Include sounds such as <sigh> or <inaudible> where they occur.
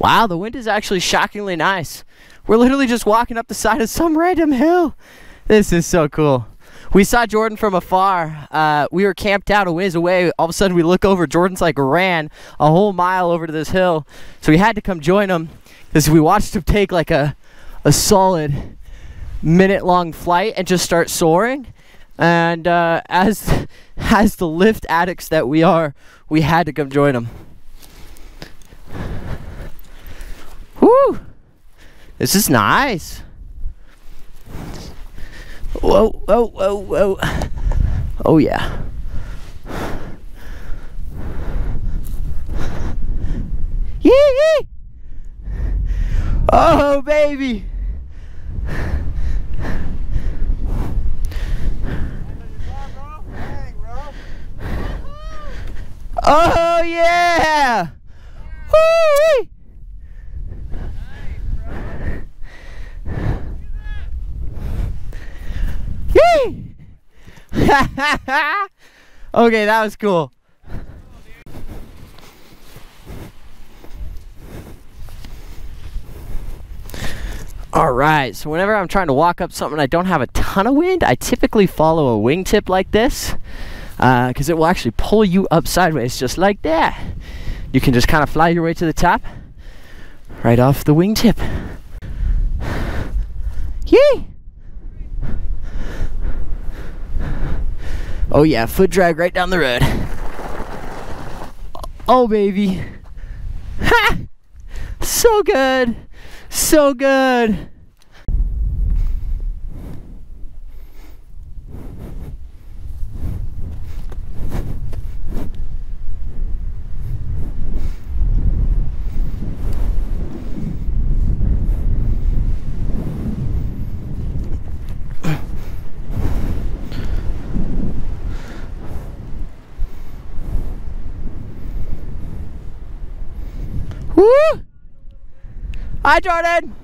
Wow, the wind is actually shockingly nice. We're literally just walking up the side of some random hill. This is so cool. We saw Jordan from afar. Uh, we were camped out a ways away. All of a sudden, we look over. Jordan's like ran a whole mile over to this hill. So we had to come join him because we watched him take like a, a solid minute long flight and just start soaring. And uh, as, <laughs> as the lift addicts that we are, we had to come join him. Woo! This is nice. Whoa, whoa, whoa, whoa. Oh, yeah. Yee! Oh, baby. Oh, yeah. Woo! Yee! <laughs> okay, that was cool. All right, so whenever I'm trying to walk up something I don't have a ton of wind, I typically follow a wingtip like this because uh, it will actually pull you up sideways just like that. You can just kind of fly your way to the top right off the wingtip. Yee! Oh yeah, foot drag right down the road. Oh baby. Ha! So good. So good. Woo! Hi, Jordan.